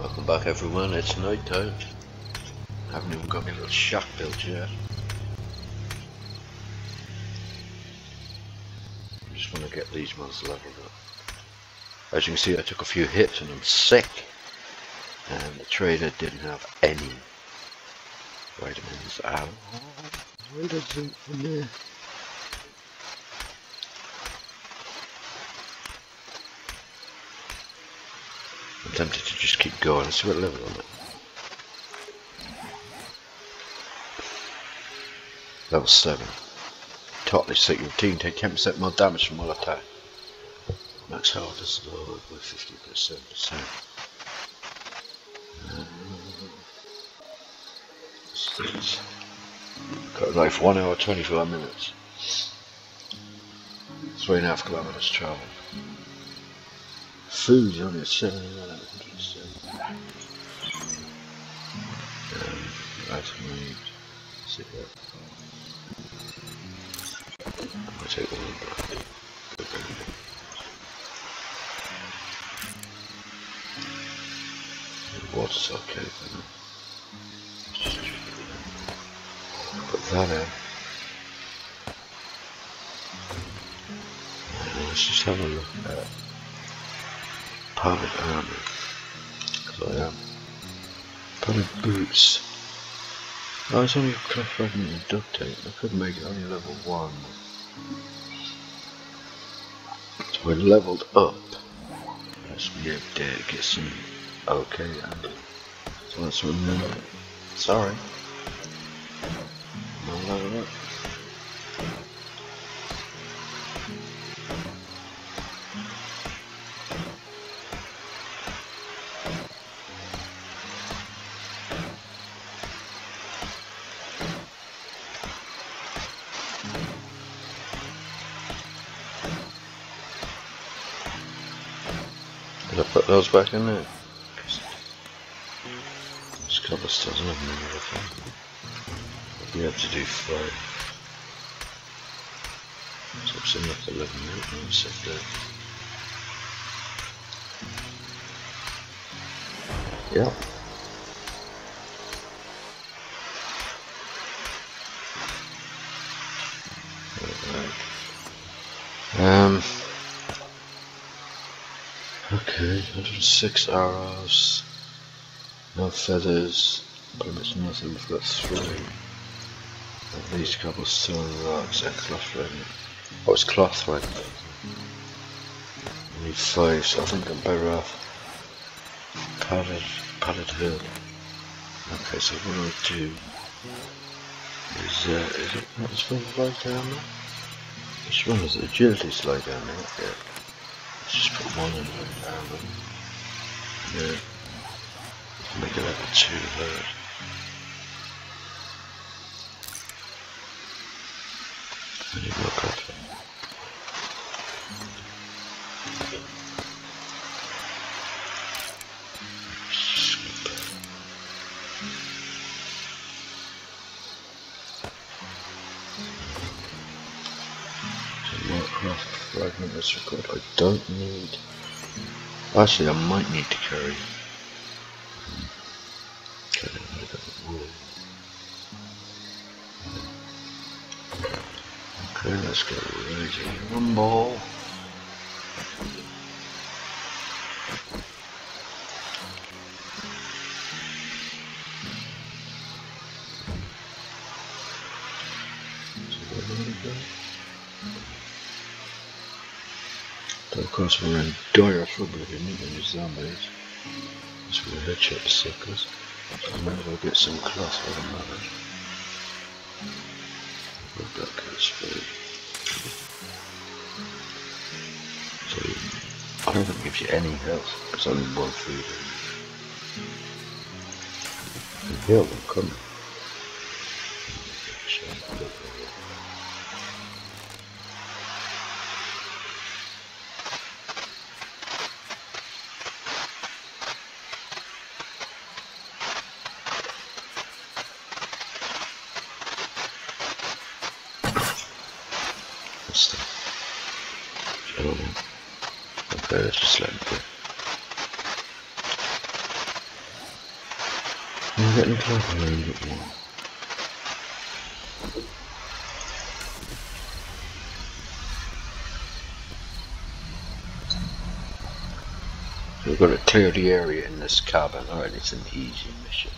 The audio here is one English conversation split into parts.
Welcome back everyone, it's night time. I haven't even got my little shack built yet. I just want to get these ones leveled up. As you can see I took a few hits and I'm sick. And the trader didn't have any vitamins. Ow. Where does it from there? I'm tempted to just keep going and see what level I'm at. Level 7. Totally sick routine, take 10% more damage from all attack. Max health is lowered by 50%. Uh, Got life 1 hour 24 minutes. 3.5 kilometers travel. Food's only at 79 Um, item need cigarette. I'm gonna take one back. Put that in. Let's just have a look at padded armor. Because I am. Padded boots. Oh, it's only cloth fragment and duct tape. I could make it only level 1. So we're leveled up. Let's able to get some okay then. So let's remember. Sorry. I'm leveled up. Those back in there? This cover still doesn't have any everything. We have to do five. So it's enough 11 minutes, if that. Yeah. 106 arrows, no feathers, pretty much nothing, we've got three. At least cobblestone rocks and cloth fragment. Oh, it's cloth fragment. I need five, so I think I'm better off. Padded, padded hill. Okay, so what I'll do is, uh, is it, what is one slide down there? Which one is it? Agility slide down there, yeah. Let's just put one in there armor. Yeah. Make it there. How do you look at it? Warcraft fragment record. I don't need. Actually, I might need to carry. Okay, let's ready to rumble. Of we're in dire trouble if you meet any zombies. That's where the headshot suckers. I might as well get some cloth for the moment. Put that goes food. So I don't think it gives you any health. It's only one food. The heal will come. What's that? I don't know. Okay, let's just let it go. I'm getting a little bit more. We've got to clear the area in this cabin. Alright, it's an easy mission.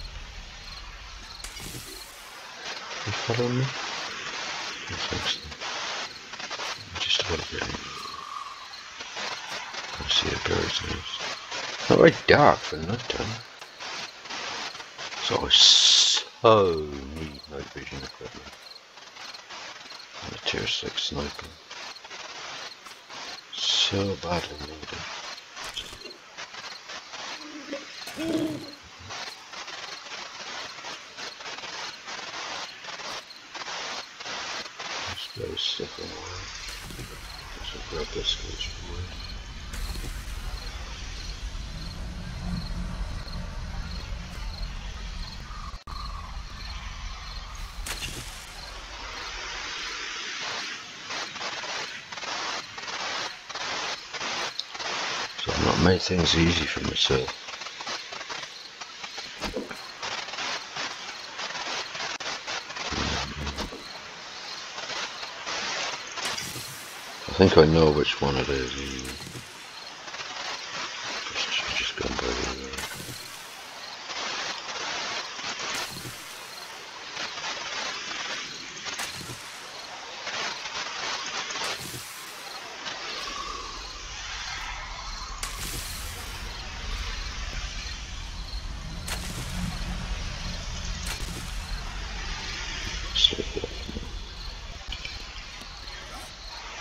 You following me? Just a little bit. I see a bird's nest. Not very dark for night time. So I so need night vision equipment. And a tier 6 sniper. So badly needed. Guy's sick on away. So grab this guy's wood. So Things easy for myself. I think I know which one it is. Just, just going by the. Uh, so,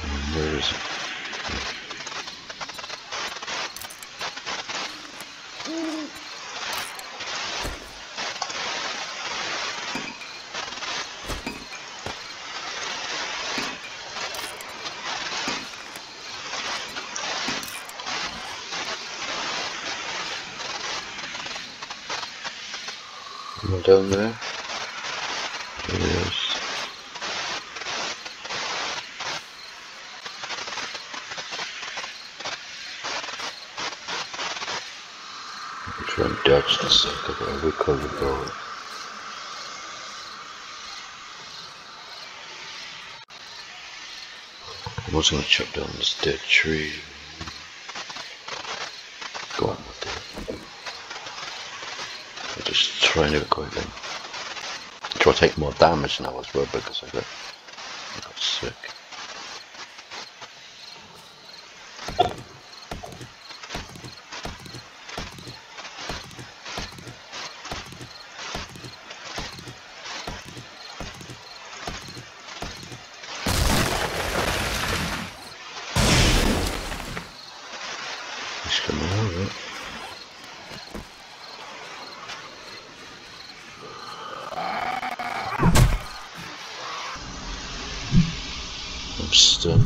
um, where is it? Am I down there? I'm trying to dodge the sucker, but I will cover the I was going to chop down this dead tree. Go on with it. I'm just trying to quickly. Try to take more damage now as well because I got, I got sick. He's coming out of it. I'm stunned.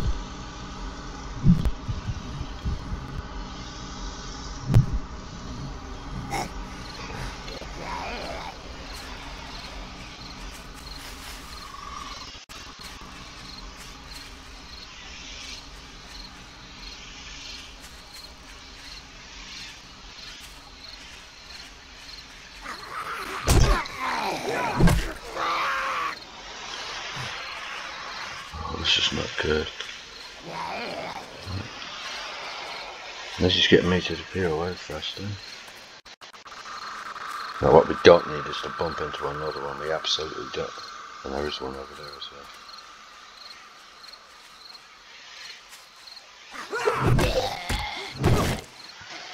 Oh, this is not good. This is getting me to disappear away faster. Now what we don't need is to bump into another one. We absolutely don't. And there is one over there as well.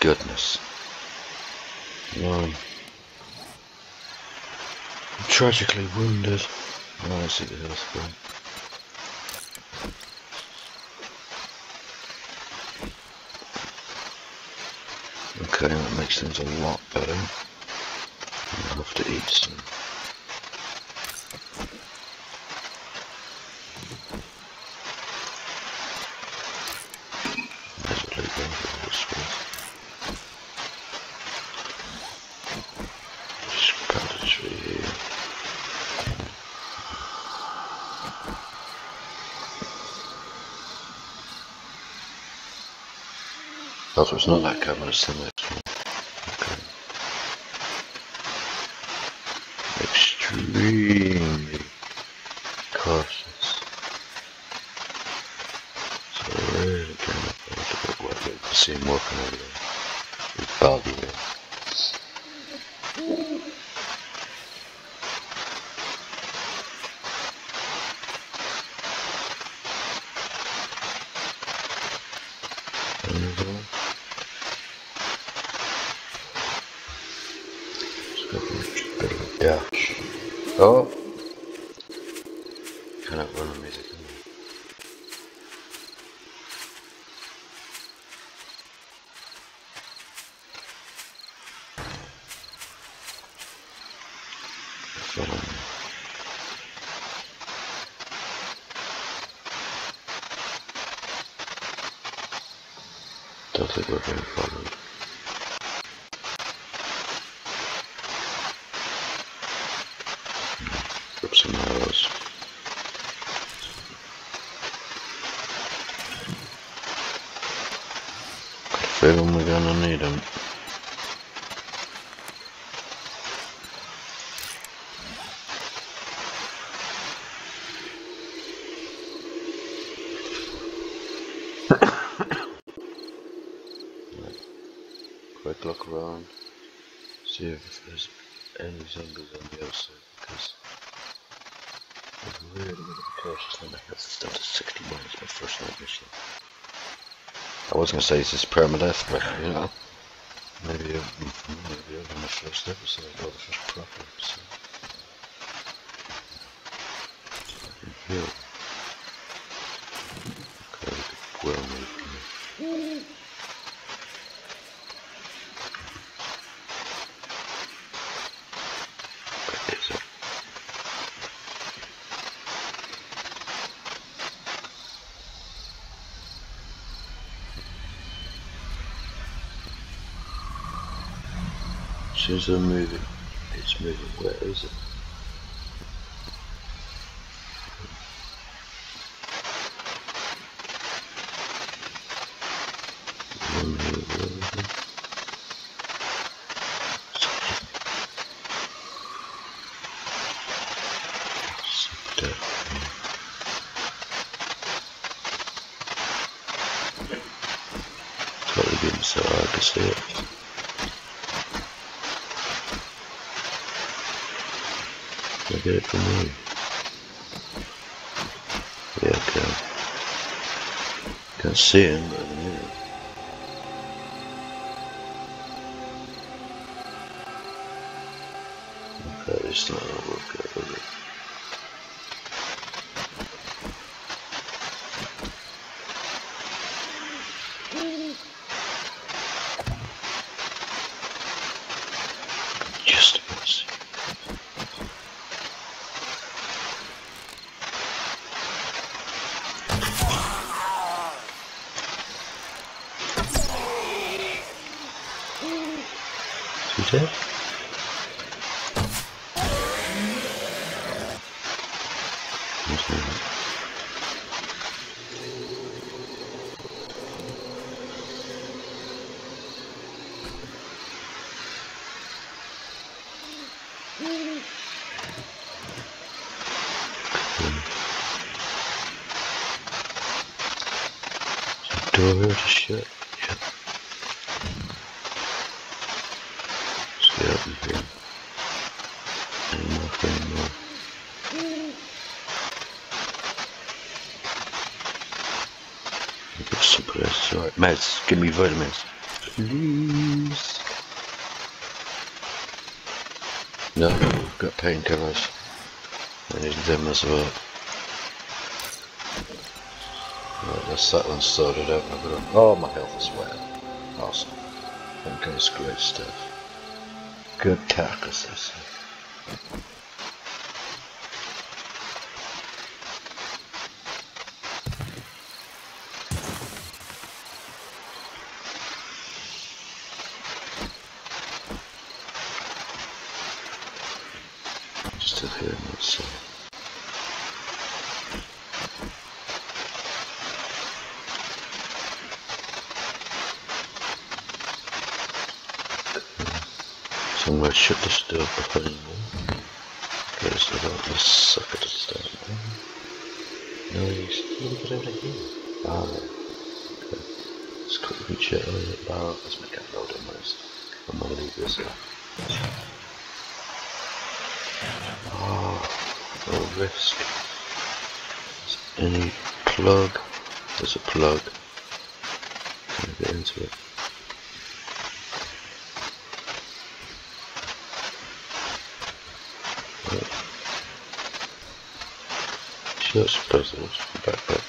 Goodness. I'm tragically wounded. Oh, I see the health Okay, that makes things a lot better. I'll have to eat some. That's what I go for this one. Just cut a tree here. Oh, so it's not that cabin, it's the next one. Okay. extremely cautious. So I really kind of thought about what I could see him working over there. His body there. There we go. Just got a bit of a dash. Oh! Cannot run on music. can you? Follow me. Don't think we're being followed. Grab some arrows. Got a we're gonna need them. Quick look around. See if there's any zombies on the outside because I've really got to be cautious now. That's down to 61. It's my first night mission. Was gonna say this is permadeath, but you know, maybe maybe over my first episode or the first proper episode. I can feel it. Okay, we could well move from here. Where is it? Since I'm moving, it's moving. Where is it? One here, where is it? Sit there. Totally getting so hard to see it. Look at it from me. Yeah, okay. Can't see him, but yeah. Okay, it's not gonna work out, is it? Just about to see. Is he dead? He's not. Door to shut. Yep. Let's get up in here. Any more, any more. Get some rest. Alright, Give me vitamins. Please. No, we've got painkillers. I need them as well. Right, that's that one sorted out. I've got oh, my health as well. Awesome. Okay, it's great stuff. Good carcasses. Still here, so. Somewhere shut this door behind me. Okay, so that this sucker to start. No, really good over here. Ah. Okay. Let's quickly check the bar. Let's make a load of this. I'm gonna leave this up. Ah, any plug? There's a plug. Can I get into it? Just puzzles. Back, back.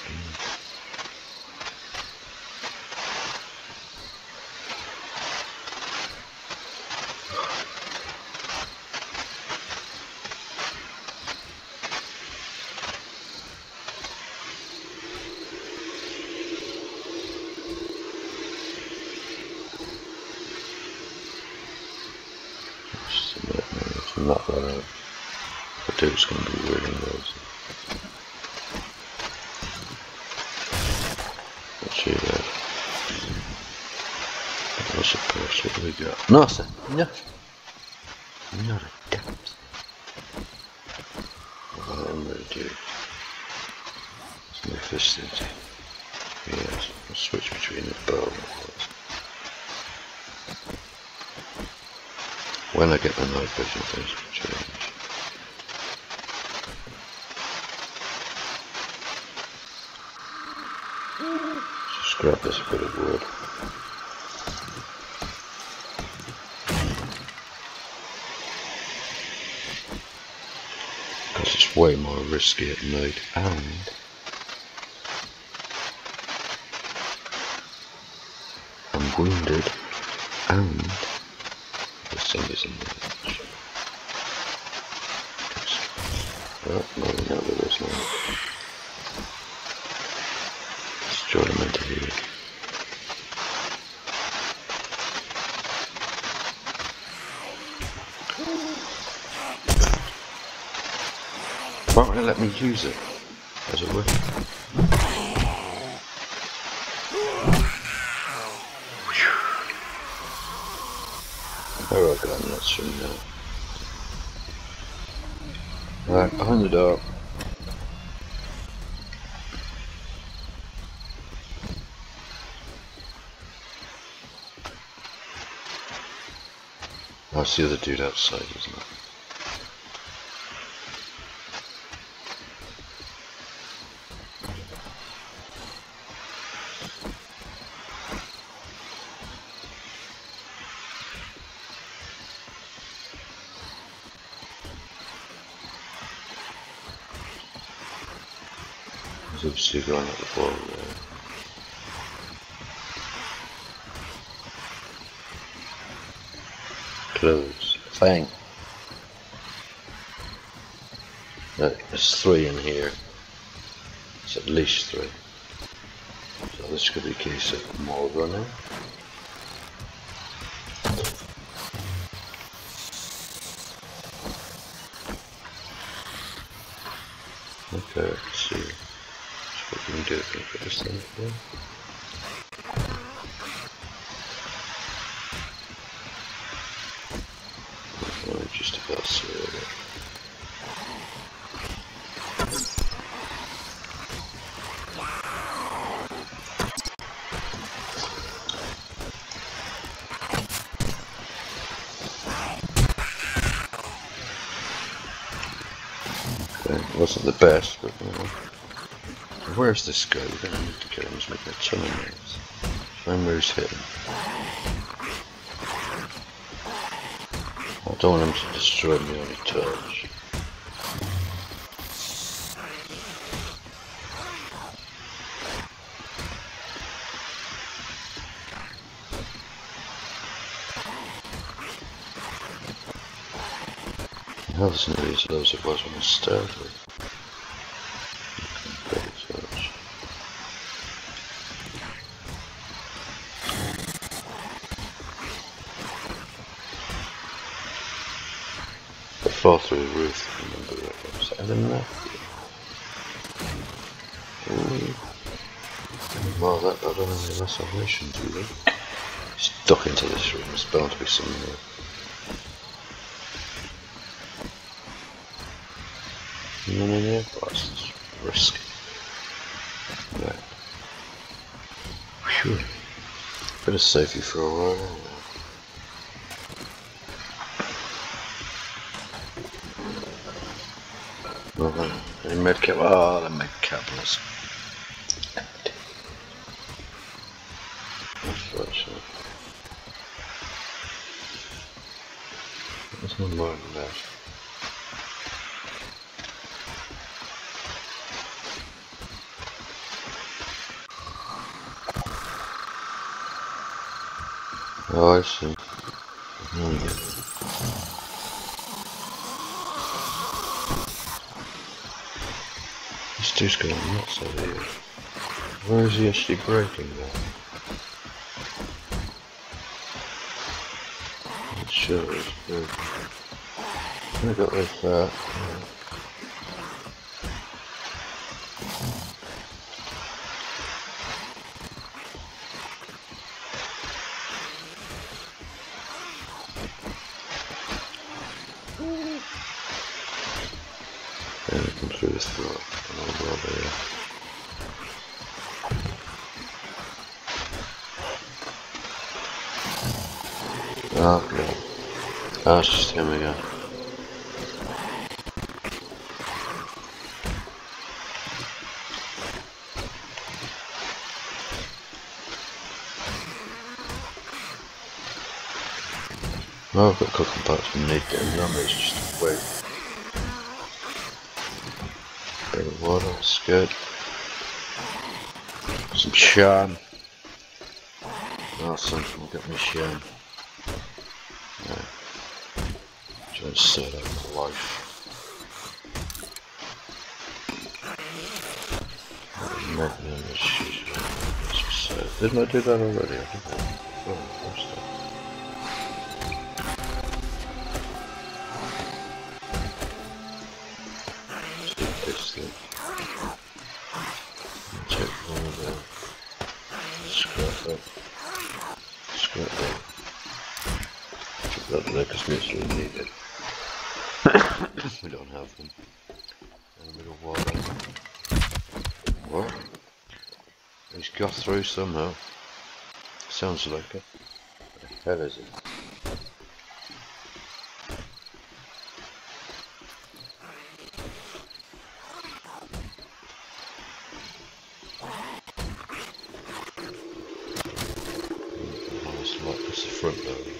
Just a minute, man. If I'm not that out. The dude's gonna be really noisy. Let's see that. What's the course? What do we got? Nothing. Nothing. Not a damn thing. What I'm gonna do. Let's make this thing. Yes, I'll switch between the bow and the. When I get the night vision, things will change. Just grab this bit of wood. Way more risky at night and I'm wounded and there's zombies in there. Oh, no, no, there is no. Let's draw them into here. Why won't let me use it as a weapon? Where I gone? That's from now. Right, behind the door. That's the other dude outside, isn't it? There's obviously going at the ball there. Close. Fang. No, there's three in here. It's at least three. So this could be a case of more running. Okay, let's see. So what can do? Can we put this thing there? Oh, just about see it. Okay, wasn't the best, but you know. Where's this guy? We're gonna need to get him. He's making a ton of noise. Find where he's hitting. I don't want him to destroy me on touch. Health's nearly as low as it was when I started. Very touch. I and then that. Ooh. Well that I don't have any lacerations either. Stuck into this room, there's bound to be something there. In here? Oh, it's risky. Right. Phew. Bit of safety for a while. Nothing. Any medkit? Oh, the medkit was empty. Unfortunate. There's no more than that. Oh, I see. Hmm. This dude's going nuts over here. Where is he actually breaking? Not sure it's breaking. I got that. Yeah. And we come through this door and over over here. Oh, okay. It's just him again. Oh, I've got cooking pots from need getting numbers just wait. Bit of water, it's good. Some sham. Oh, something will get me sham. Yeah. To set up life. Magnum is she's Didn't I do that already? I did that. Oh, what's that? Scrap. Scrap that. Keep that there because mutually needed. we don't have them. In the middle of water. What? He's got through somehow. Sounds like it. What the hell is it? Oh, it's locked. It's the front door.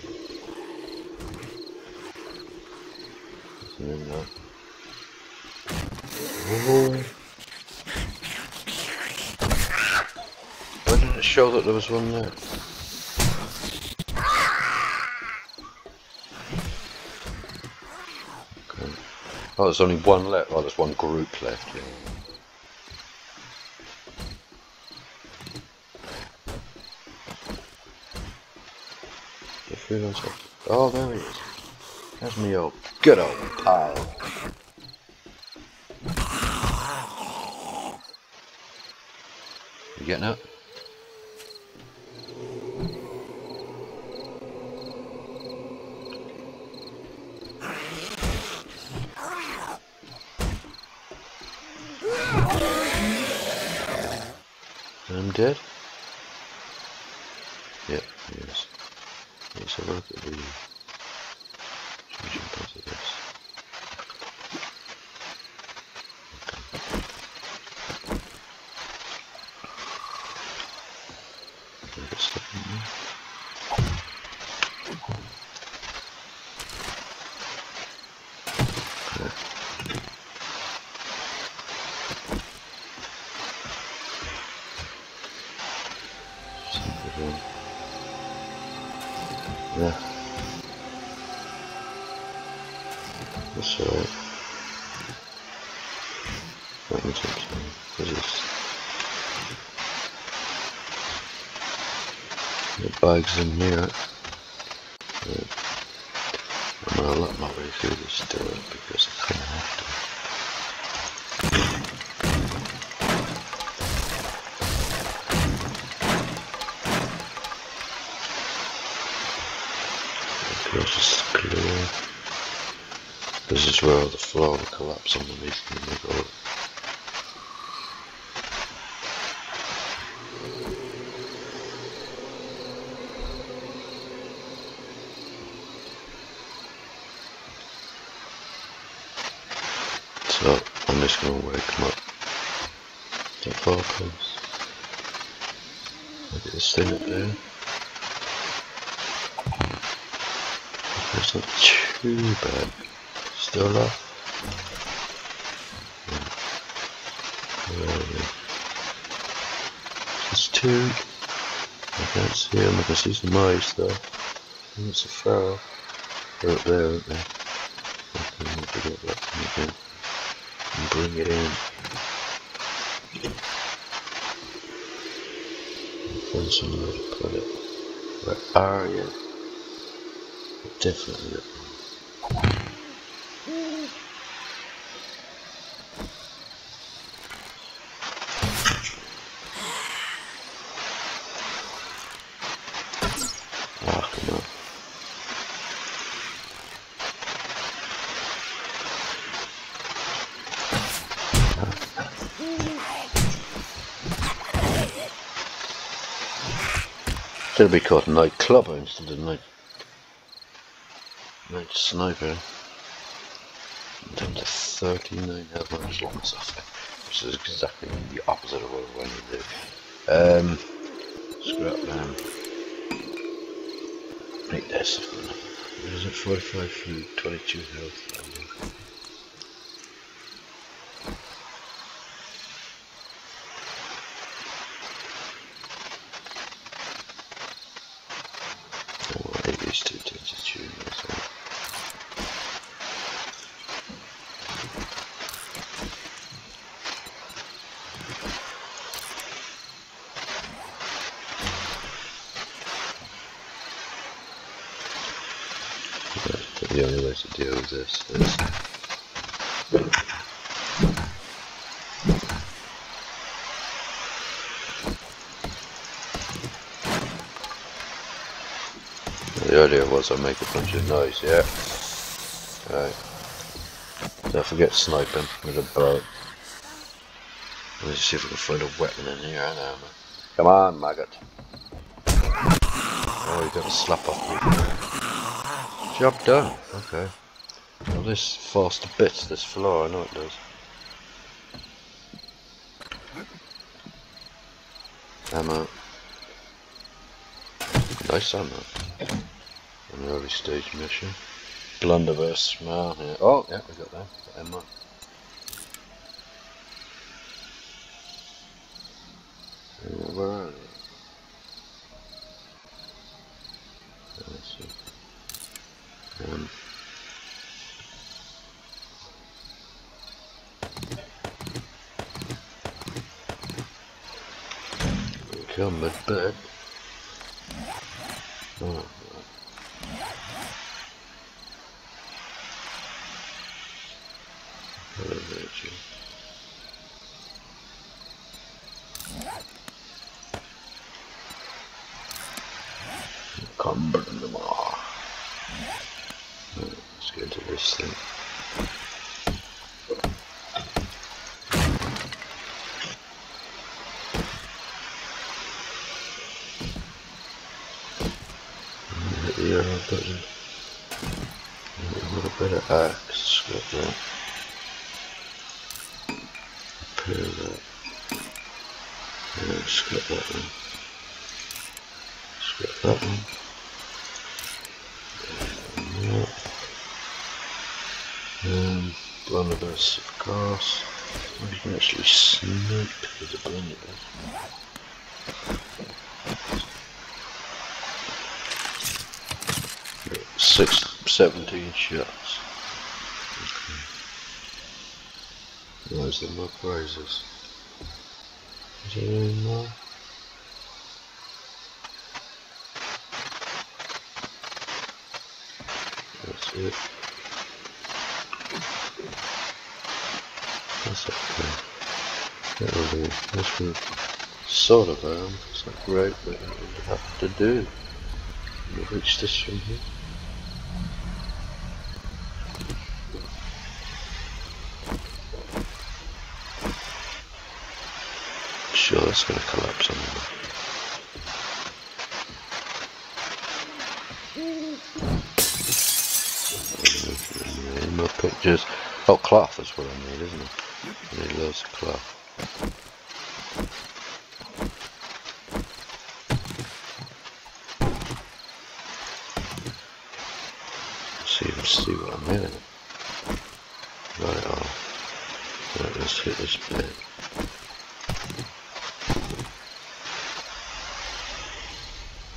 Nothing in there. Oh. Why didn't it show that? Okay. Oh, there's only one left. Oh, there's one group left. Yeah. Oh, there he is. That's me old good old pal. You getting up? I'm dead? Yep, he is. Let's have a look at the changing parts of this. Can I get stuff in there? Okay. Something wrong. Yeah. That's alright. Let me take some. What is this? The bags in here. Right. I'm gonna let my way through this door because I kind of have to. The coast is clear. This is where the floor go So I'm just to wake him up. Don't focus. Look at thing up there. It's not too bad. Still up. We? There's two. I can't see them. I can see some mice though. Think it's a pharaoh. They're up there, aren't they? Okay, we'll get that thing again and bring it in. Find somewhere to put it. Where are you? Definitely. Ah, Should be called night clubber instead of night night sniper. Down to 39 health, I just myself which is exactly the opposite of what I wanted to do. Um, scrap them. Right this. What is it? 45 food, 22 health. Oh, I used to to to tune as well. But the only way to deal with this is I make a bunch of noise, yeah. Right. Don't forget sniping with a bow. Let's see if we can find a weapon in here. I know, man. Come on, maggot. Oh, you got a slap off. Job done. Okay. Well, this falls to bits, this floor, I know it does. Ammo. Nice ammo. An early stage mission. Blunderbuss, smile here. Oh, yeah, we got that. Ammo. Uh, Where are they? Let's see. Um, come bird. Oh, what is it, you? Cumberland Lamar. Let's get into this thing. Yeah, I've got a, little bit of axe, got. Repair that. Yeah, scrap that one. Scrap that one. And that. Um, blunderbuss, of course. You can actually snipe with a blunderbuss. Six, 17 shots. Where's the more prizes? Is there any more? That's it. That's okay. That'll do. That's. Sort of um, it's not great, but will have to do. We'll reach this from here. sure that's going to collapse on me. More pictures. Oh, cloth is what I need, isn't it? I need loads of cloth. See, see what I'm in. Right off. Right, let's hit this bit.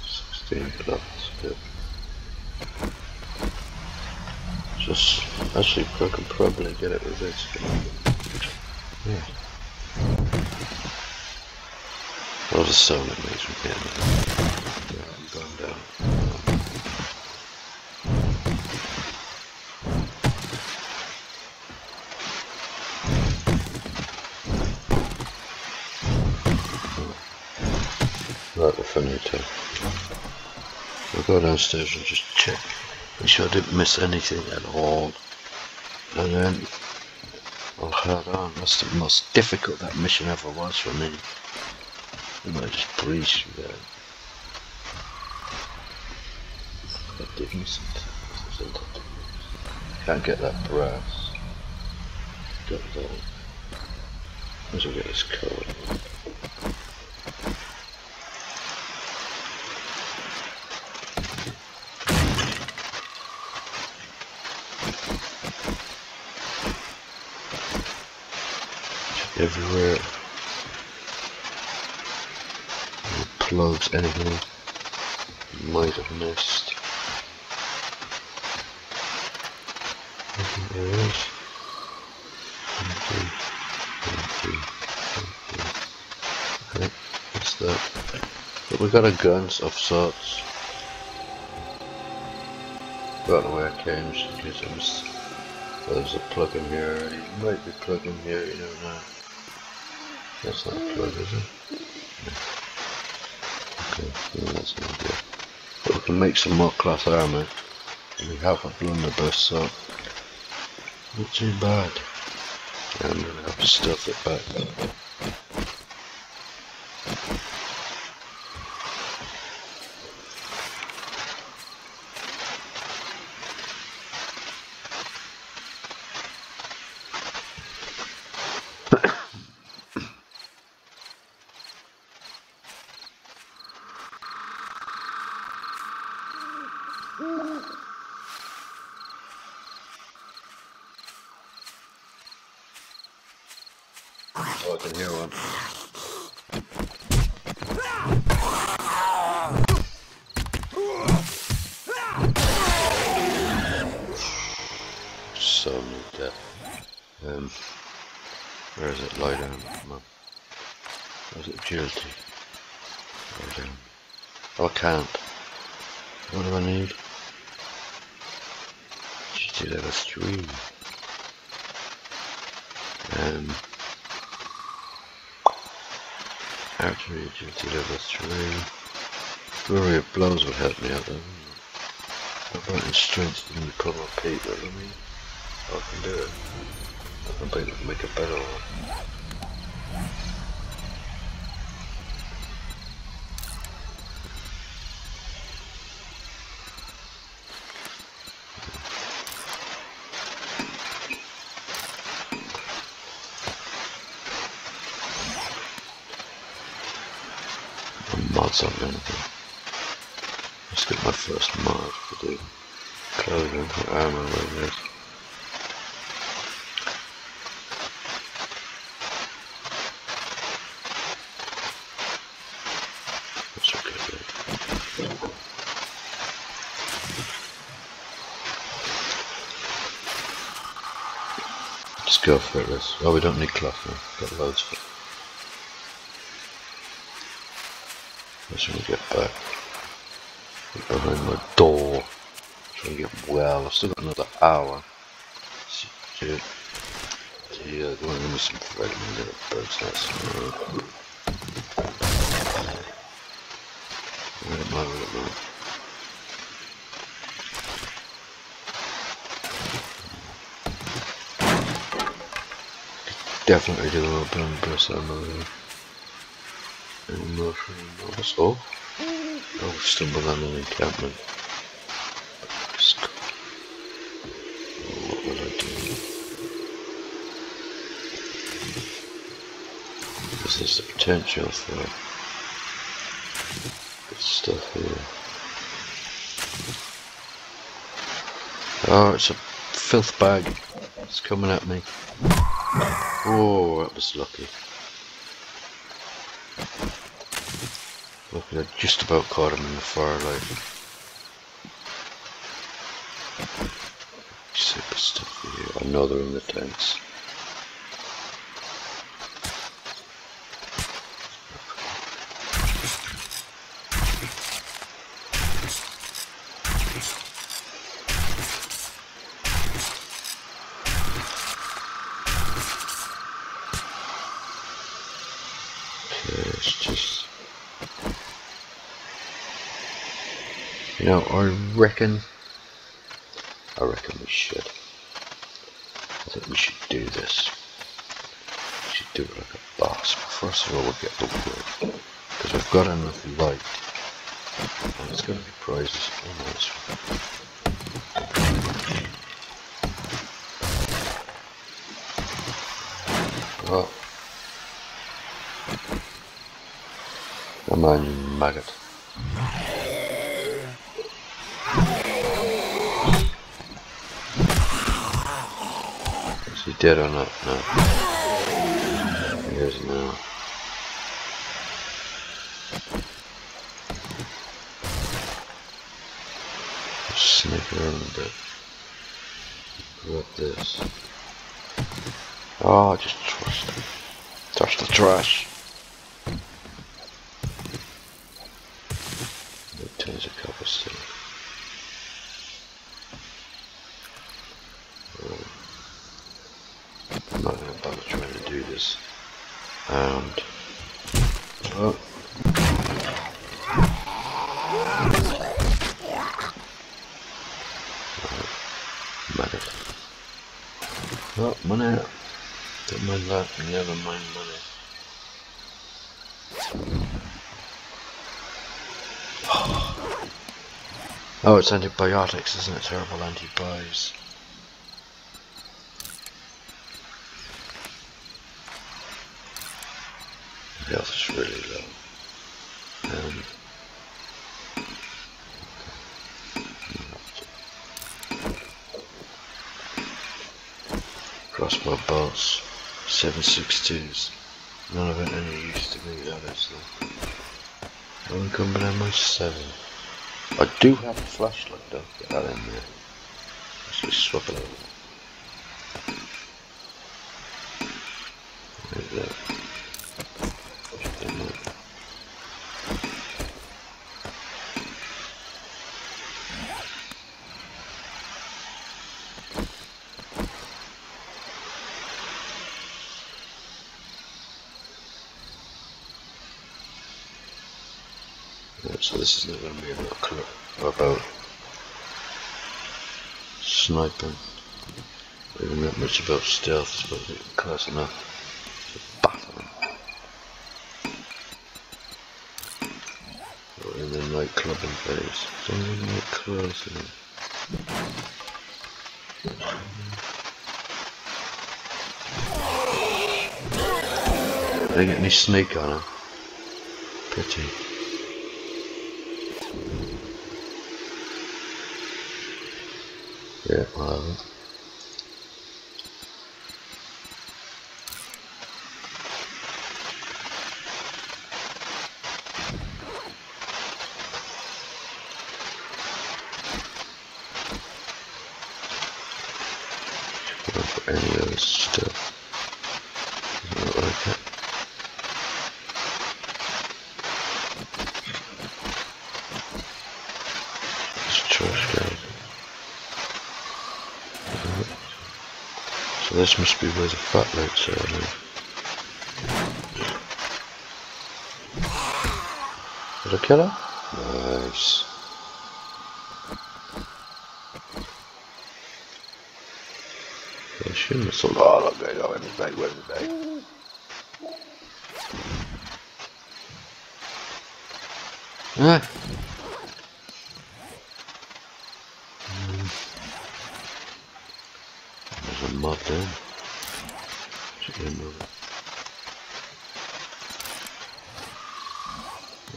Sixteen blocks, good. Just actually I can probably get it with this. Yeah. Sound it makes me get. Yeah, I'm going down. Right, we're finito. We'll go downstairs and just check. Make sure I didn't miss anything at all. And then I'll head on. That's the most difficult that mission ever was for me. I might just breeze through. I it. Can't get that brass. Got that. Well get this code. Everywhere. Plugs, anything you might have missed. Anything that? But we got a guns of sorts. Where it came, just in case. There's a plug in here, you might be plug in here, you don't know. That's not plug, is it? Okay, yeah, that's an idea. But we can make some more cloth armor. We have a blunderbuss, so not too bad. I'm gonna have to stuff it back. Oh, I can hear one. So need that. Um, where is it? Lie down. Come on. Where's it? Agility. Lie down. Oh, I can't. What do I need? she GT level 3. Um, archery agility level 3. Flurry of blows would help me out then. About in strength to become a people, I mean. I can do it. I can make a better. mods on anything. Let's get my first mod for the clothing, armor, whatever it is. That's okay, good. Just go for it, let's. Oh, we don't need cloth now. Got loads of it. Let's try get back. Get behind my door. Try and get well. I've still got another hour. Shit. Yeah, go on, give me some thread and get a bird's. Definitely do a bone burst on the from notice? Oh, oh, stumbled on an encampment. Is the potential for good stuff here. Oh, it's a filth bag. It's coming at me. Oh, that was lucky. Lucky I just about caught him in the firelight. Super stuff here. I know they're in the tanks. Okay, it's just You know, I reckon I reckon we should. I think we should do this. We should do it like a boss. First of all we'll get the wood. Because we've got enough light. And it's gonna be prizes. Oh it's Oh. Come on, you maggot. Dead or not? No. He is now. Sneak around a bit. What this? Oh, just trust him. Touch the trash. It turns a couple still. I'm not gonna bother trying to do this. And oh. Maggot. Oh, money. Don't mind that, never mind money. Oh, it's antibiotics, isn't it? Terrible antibiotics. Health is really low. Um, crossbow bolts, 762s. None of it any use to me, honestly. One coming ammo, 7. I do have a flashlight though, get that in there. Let's just swap it over. So this is not going to be about, about sniping. Even that much about stealth, I suppose it close enough. Or in the nightclubbing phase. Don't even like clothes in it. They get any snake on him. Pity. Yeah, I haven't. Look for any other stuff. Doesn't look like it. It's a trash can. So this must be where the fat lights are now. Did I kill her? Nice. She must have. Oh, look, there you go. Where's the bag? Where's? Ah. Mm. There's a mod there. Should be another.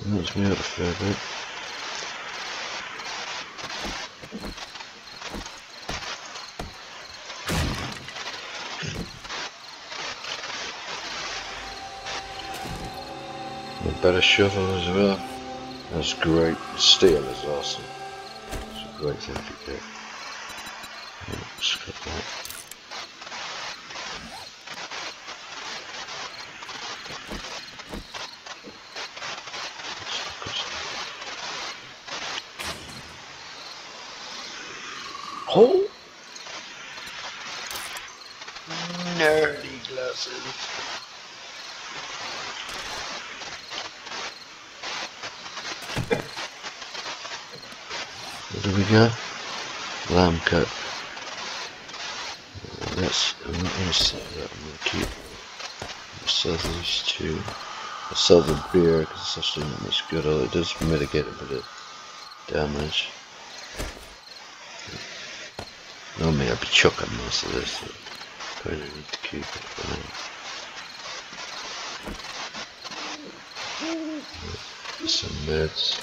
That's me out a fair bit. A better shovel as well. That's great. Steel is awesome. It's a great thing to get. Yeah, scrap that. Oh! Nerdy glasses. What do we got? Lamb cut. That's, I'm not going to sell that, I'm going to keep. I'll sell these two. I'll the beer because actually not much good. It does mitigate a bit of damage. Normally I'd be chucking most of this. Kind of need to keep it for now. Uh, some meds.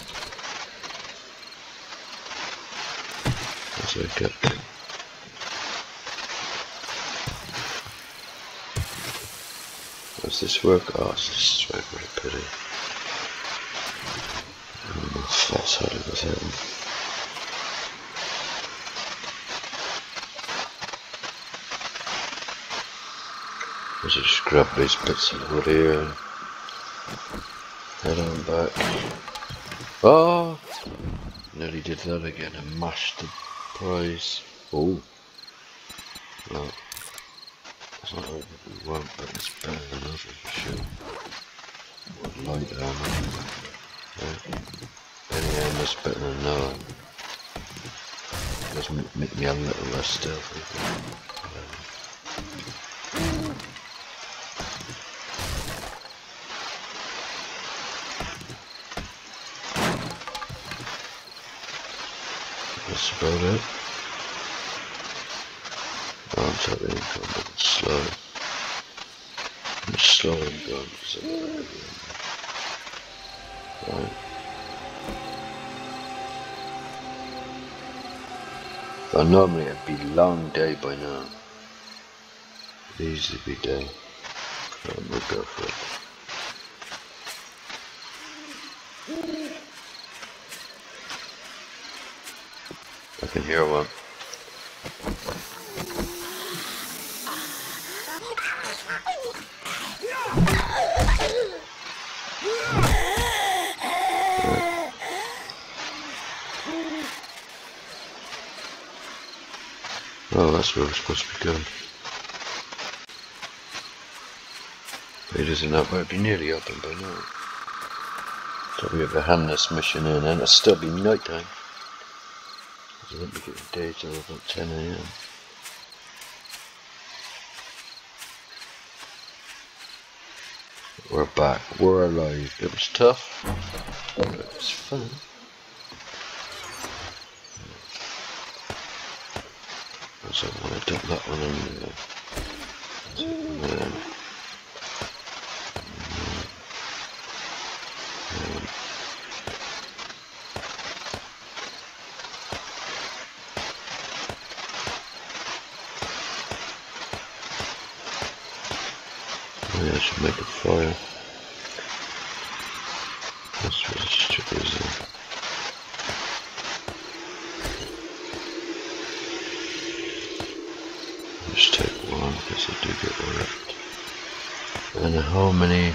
That's what I got. Does this work? Oh, this is very, very pretty. Not false-headed with him. Let's just grab these bits of wood here head on back. Oh! Nearly did that again and mashed the prize. Oh. Well, it's not what we want, but it's better than others for sure. What light armor. Yeah. Any armor's better than no armor. Does make me a little less stealthy. That's about it. I'm totally income, but slow. I'm because I got. Right. But normally it'd be long day by now. Easily be day. And we'll go for it. I can hear one. That's where we're supposed to be going. It isn't up, but it'd be nearly open by now. So we have a hand this mission in, and it'll still be night time. I won't be getting day till about 10 a.m. We're back. We're alive. It was tough, but it was fun. So I want to dump that one in there. Yeah, I should make a fire. That's what this chip is in. Just take one because I do get wrecked. And how many?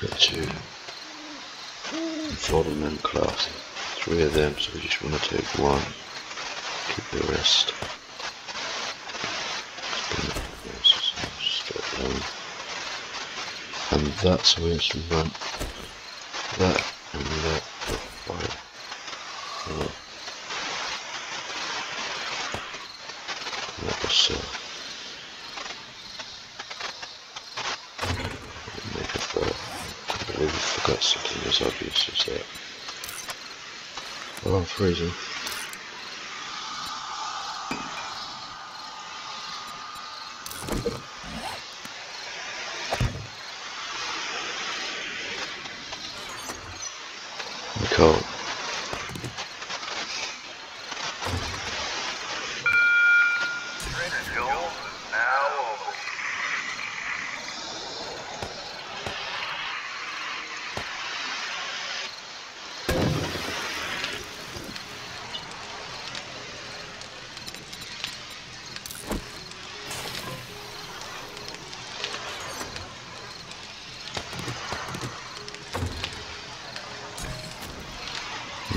Got two. Floodman class. Three of them, so we just want to take one. Keep the rest. And that's where it's run. That and that fire. That, was fire. I believe I forgot something as obvious as that. I'm freezing.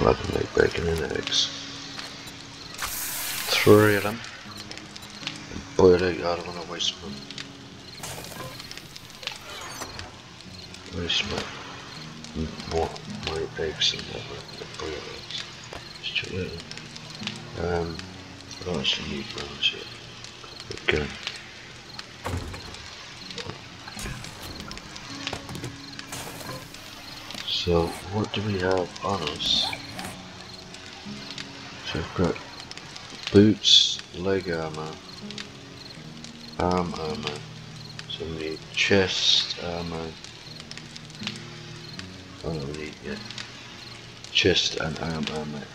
Love make bacon and eggs. Three of them. Boil it, I don't want to waste them. Waste my, more, my eggs and that, my boiled eggs. Just check that Um, I don't actually need browns yet. Again. So, what do we have on us? I've got boots, leg armor, arm armor. So we need chest armor. No, we need yeah, chest and arm armor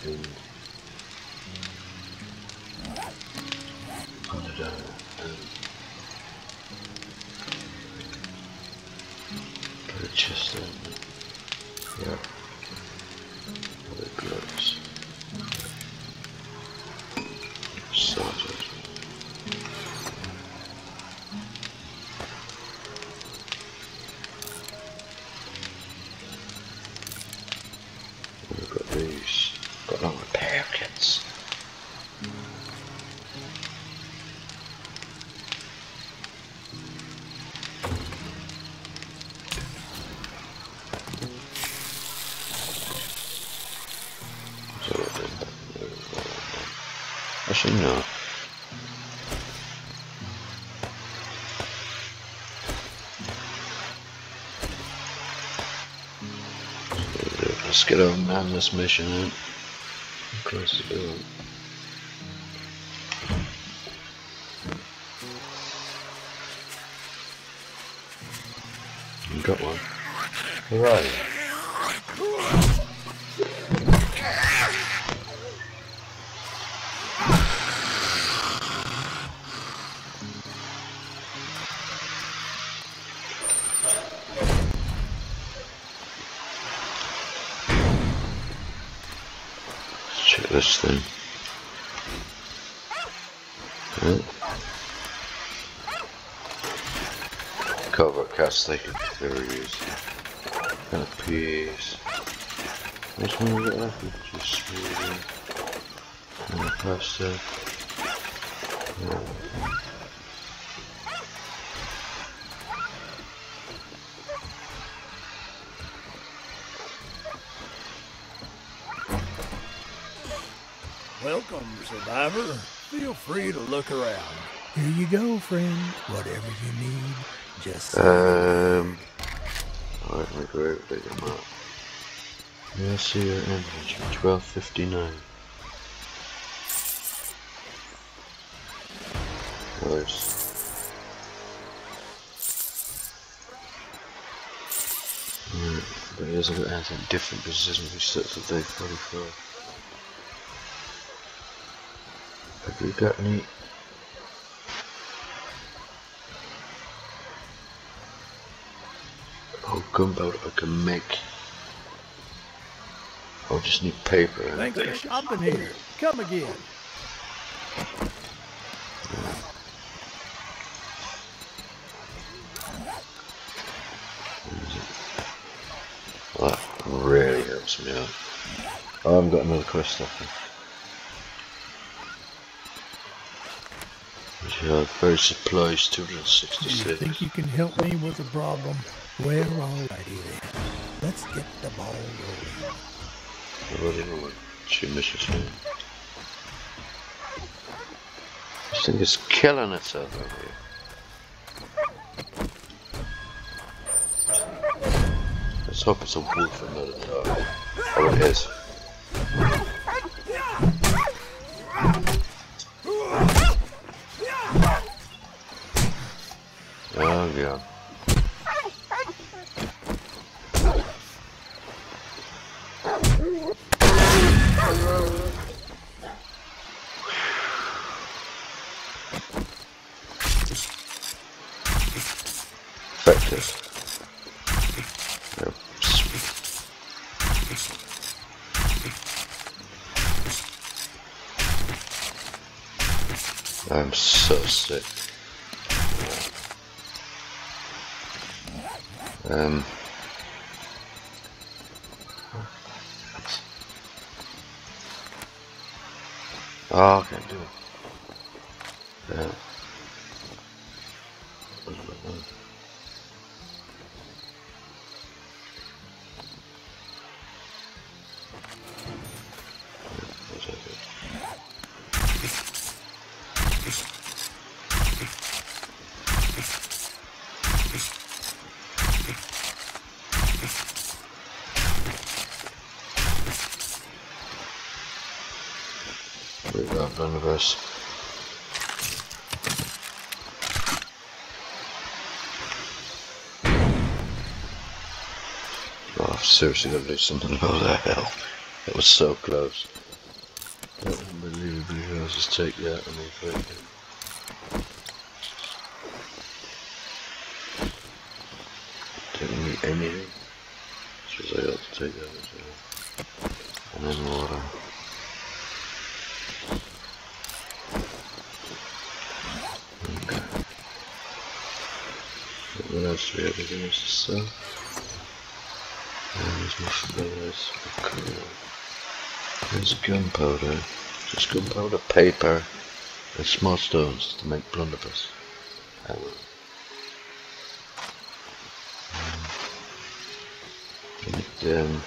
on this mission. Close door. You got one. Where are you? This thing. Yeah. Covert cast taken very easy. Kind of piece. Which one got left? Just smoothie. And the pasta. Oh, yeah. Welcome, survivor. Feel free to look around. Here you go, friend. Whatever you need, just say Um. Alright, make a big amount. Yeah, see your inventory. 1259. Where's. Alright, but he hasn't got anything different because it isn't set to day 44. You got any Oh, gunpowder I can make. I'll just need paper. Thanks for shopping here. Come again. That really helps me out. Oh, I haven't got another quest open. Yeah, very supplies, Do you 266. think you can help me with the problem? Well, alrighty then. Let's get the ball rolling. I don't know she misses me. This thing is killing itself over here. Let's hope it's a wolf and not a dog. Oh, it is. So We've got Blunderbuss. Oh, I've seriously got to do something about that hell. It was so close. Unbelievably close. Just take that and then it. Didn't need anything. Suppose I ought to take that as well. And then water. Okay. What else do we have? Anything else to? And there's gunpowder. Just gunpowder, paper, and small stones to make blunderbuss. I will. Um,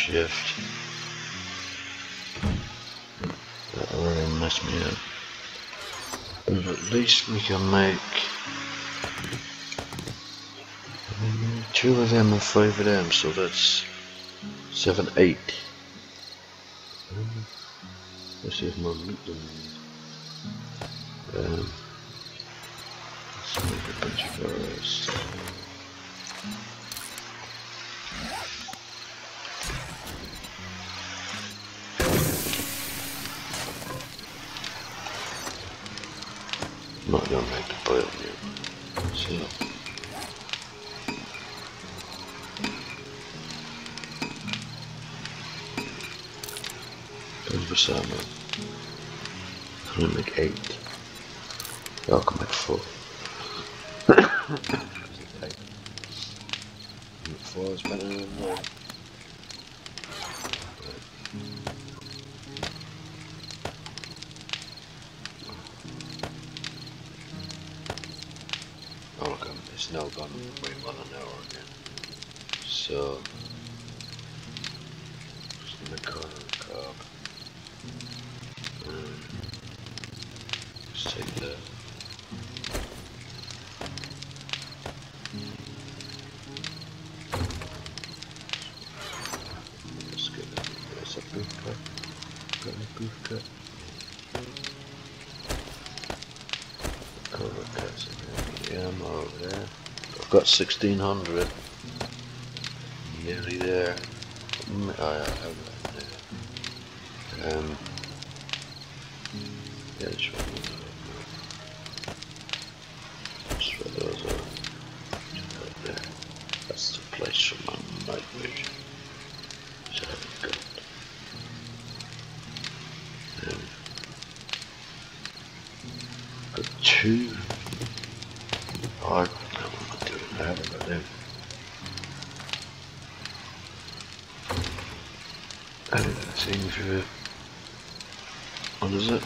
shift. That really messed me up. But at least we can make two of them and five of them, so that's seven, eight. Let's see if my meat um, let's make a bunch of ours. Not gonna make the boil yet. So goes for salmon. I'm gonna make eight. Y'all can make four. Four is better than one. Got 1600. Nearly there. Mm, Oh, What is it?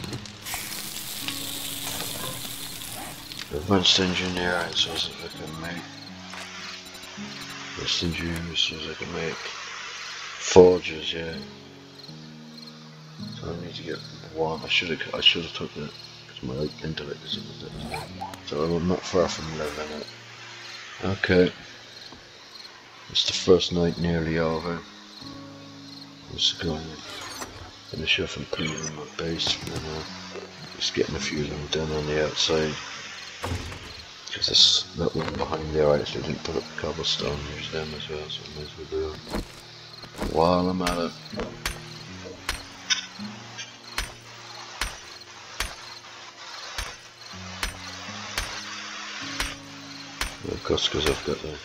Advanced engineering, so says that I can make. Advanced engineering, so as I can make. Forges, yeah. So I need to get one. I should have. I should have took it because my intellect isn't with it. So I'm not far from leveling it. Okay. It's the first night nearly over. What's going on? Finish off improving my base and then uh, just getting a few of them done on the outside. Because this that one behind there I actually didn't put up the cobblestone, use them as well, so I might as well do it. While I'm at it. Of course, because I've got the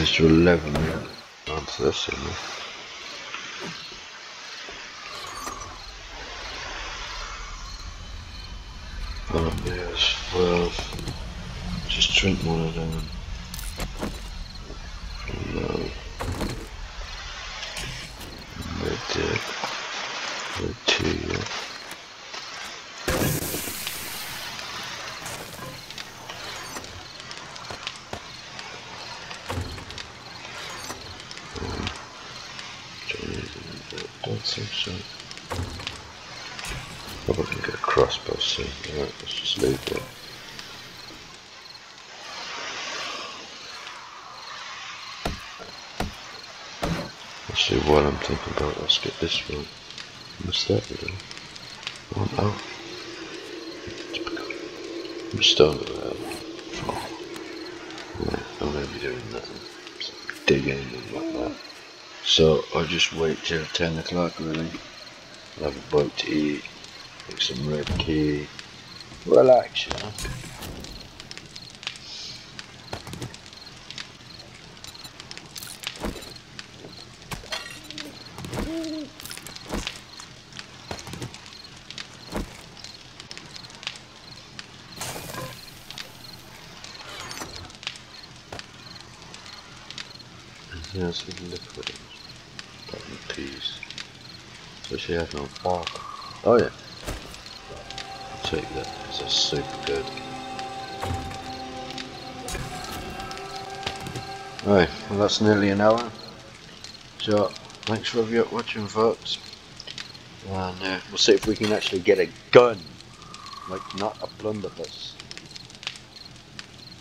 Will level me onto this in there. Oh, yes, well, just drink one of them. No. Red did. Red tea, yeah. Don't think so. Probably can get a crossbow soon. Let's that. Actually, what I'm thinking about, let's get this one. What's that do? Oh no. I'm still that. Oh. Yeah, I'm gonna be doing nothing. Digging and whatnot. So I'll just wait till 10 o'clock really. I'll have a bite to eat, make some red tea, relax, you know. Can liquid? Button peas. So she has no bark. Oh yeah. Super good. Right, well that's nearly an hour. So, thanks for watching folks. And uh, we'll see if we can actually get a gun. Like, not a blunderbuss.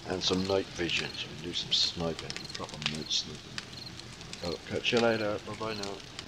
And some night vision, so we can do some sniping, proper night sniping. Catch you later. Bye bye now.